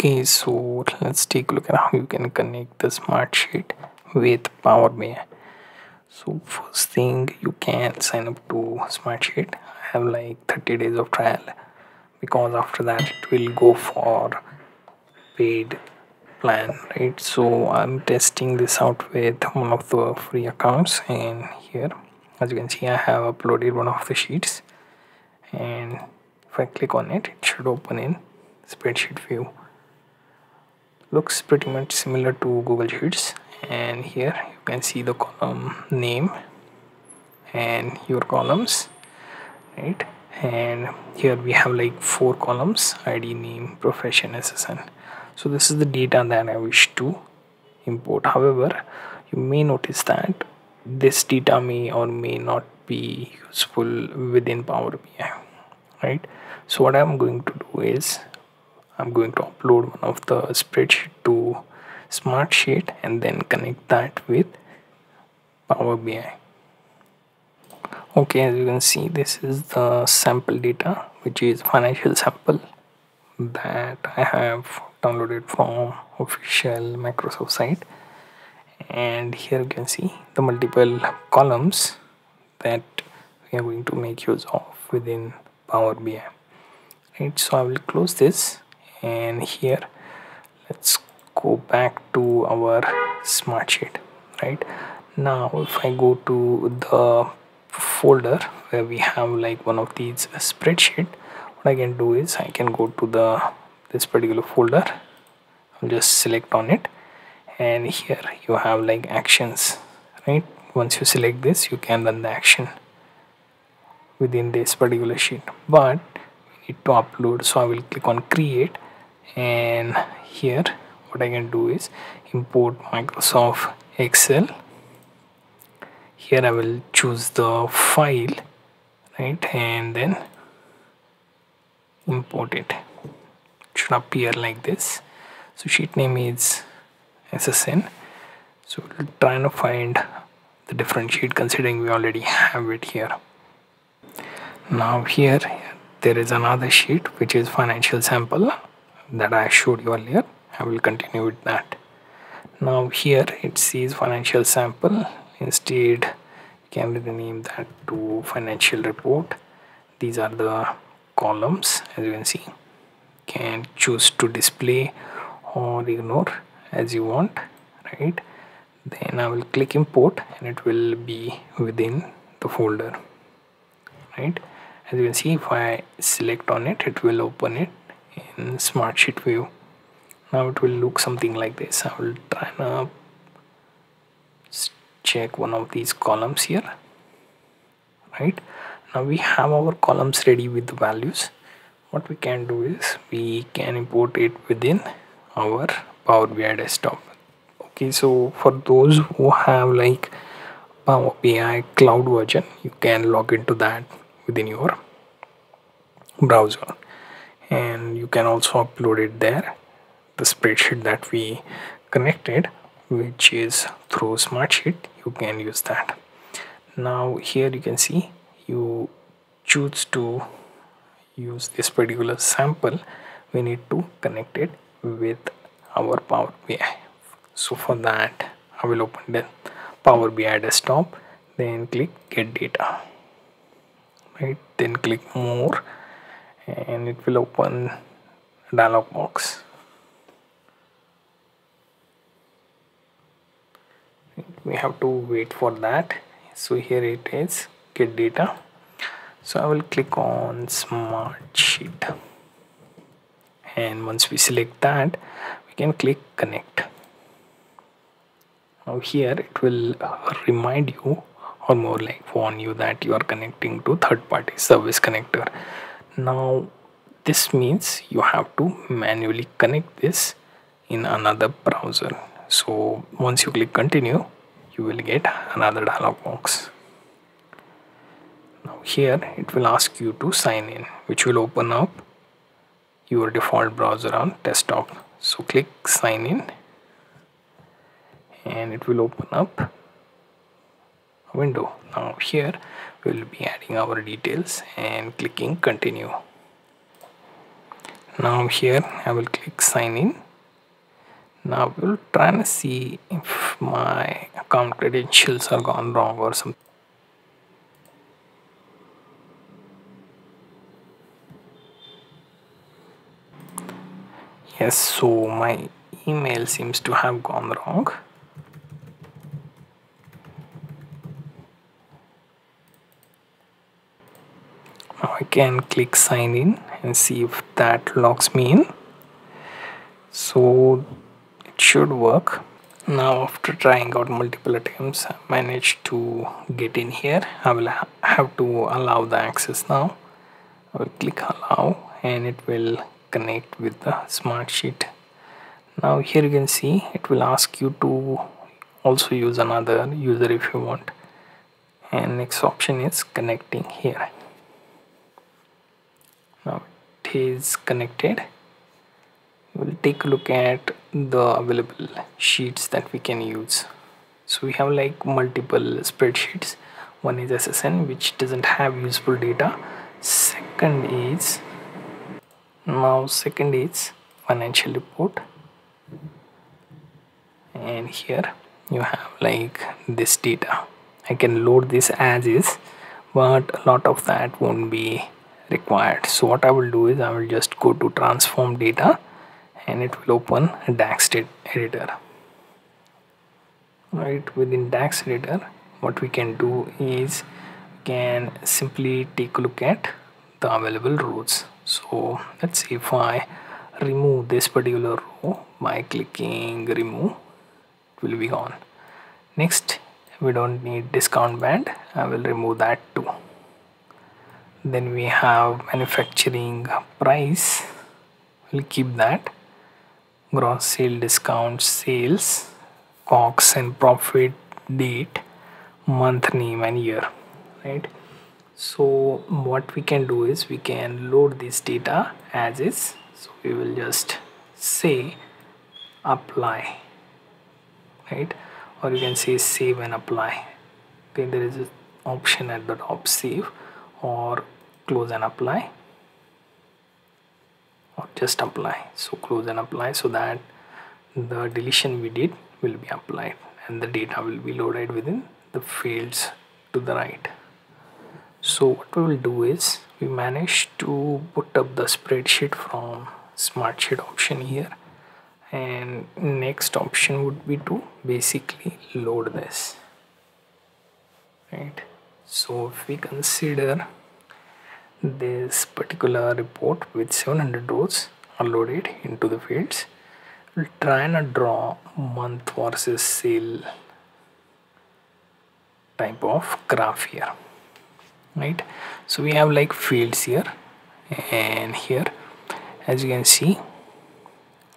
okay so let's take a look at how you can connect the smartsheet with power bi so first thing you can sign up to smartsheet i have like 30 days of trial. Because after that it will go for paid plan right? So i'm testing this out with one of the free accounts and here. As you can see i have uploaded one of the sheets. And if i click on it it should open in spreadsheet view looks pretty much similar to google sheets. And here you can see the column name and your columns right? And here we have like four columns id name profession ssn so this is the data that i wish to import. However you may notice that this data may or may not be useful within power bi right? So what i'm going to do is I'm going to upload one of the spreadsheet to Smartsheet and then connect that with Power BI. Okay, as you can see, this is the sample data, which is financial sample that I have downloaded from official Microsoft site. And here you can see the multiple columns that we are going to make use of within Power BI. Right, so I will close this and here let's go back to our smartsheet right? Now if I go to the folder where we have like one of these spreadsheet what I can do is I can go to the this particular folder. I'll just select on it. And here you have like actions right? Once you select this you can run the action within this particular sheet. But we need to upload so I will click on create and here what I can do is import Microsoft Excel. Here I will choose the file right? And then import it. it should appear like this. So sheet name is SSN so we'll try to find the different sheet considering we already have it here. Now here there is another sheet which is financial sample that I showed you earlier. I will continue with that. Now here it sees financial sample. Instead you can rename that to financial report. These are the columns as you can see. Can choose to display or ignore as you want right? Then I will click import and it will be within the folder right? As you can see if I select on it it will open it in Smartsheet view. Now it will look something like this. I will try to check one of these columns here right? Now we have our columns ready with the values. What we can do is we can import it within our Power BI desktop. Okay so for those who have like Power BI cloud version you can log into that within your browser and you can also upload it there. The spreadsheet that we connected which is through smartsheet you can use that. Now here you can see you choose to use this particular sample. We need to connect it with our power bi so for that i will open the power bi desktop then click get data. Right? Then click more and it will open dialog box. We have to wait for that. So here it is get data. So I will click on Smartsheet. And once we select that we can click connect. Now here it will remind you or more like warn you that you are connecting to third-party service connector now this means you have to manually connect this in another browser. So once you click continue you will get another dialog box. Now here it will ask you to sign in which will open up your default browser on desktop. So click sign in and it will open up a window. Now here we will be adding our details and clicking continue. Now here I will click sign in. Now we'll try and see if my account credentials are gone wrong or something. Yes so my email seems to have gone wrong can click sign in and see if that logs me in. So it should work. Now after trying out multiple attempts I managed to get in here. I will ha have to allow the access now. I will click allow and it will connect with the smartsheet now here you can see it will ask you to also use another user if you want. And next option is connecting here is connected. We'll take a look at the available sheets that we can use. So we have like multiple spreadsheets. One is ssn which doesn't have useful data. Second is now second is financial report. And here you have like this data. I can load this as is but a lot of that won't be required. So what I will do is I will just go to transform data and it will open DAX editor. Right within DAX editor what we can do is can simply take a look at the available rows. So let's see if I remove this particular row by clicking remove it will be gone. Next we don't need discount band. I will remove that too then we have manufacturing price. We'll keep that. Gross sale discount sales COGS and profit date month name and year right? So what we can do is we can load this data as is. So we will just say apply right? Or you can say save and apply. Okay there is an option at the top save or close and apply. Or just apply. So close and apply so that the deletion we did will be applied and the data will be loaded within the fields to the right. So what we will do is we manage to put up the spreadsheet from smartsheet option here. And next option would be to basically load this. Right so if we consider this particular report with 700 rows loaded into the fields we'll try and draw month versus sale type of graph here right? So we have like fields here and here. As you can see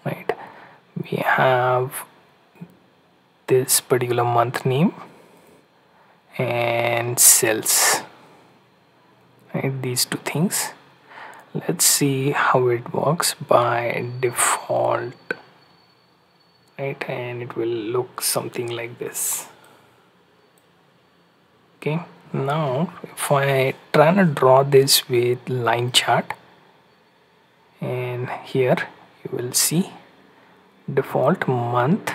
right we have this particular month name and cells. Right these two things. Let's see how it works by default. Right and it will look something like this. Okay now if I try to draw this with line chart and here you will see default month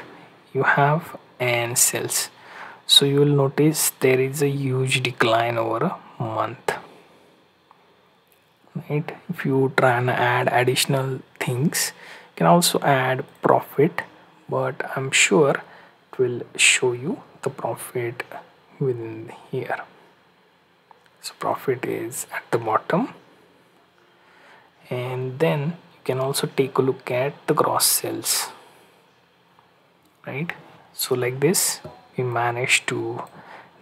you have and cells so you will notice there is a huge decline over a month. Right? If you try and add additional things you can also add profit but i'm sure it will show you the profit within here. So profit is at the bottom. And then you can also take a look at the gross sales. Right? So like this we managed to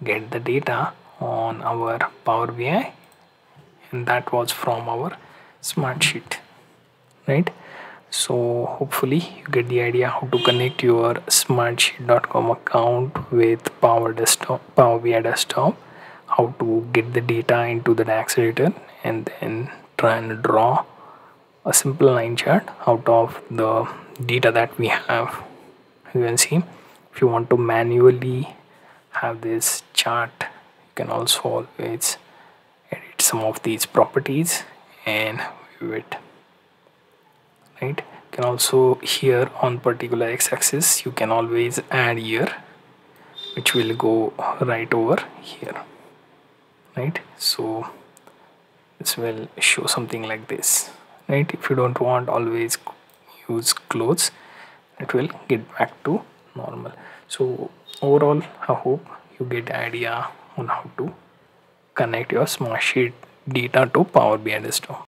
get the data on our Power BI and that was from our smartsheet right? So hopefully you get the idea how to connect your smartsheet.com account with power desktop power bi desktop how to get the data into the dax editor and then try and draw a simple line chart out of the data that we have. You can see if you want to manually have this chart you can also always edit some of these properties and view it right? You can also here on particular x-axis you can always add here which will go right over here right? So this will show something like this right? If you don't want always use clothes it will get back to normal. So overall i hope you get idea on how to connect your smartsheet data to power bi desktop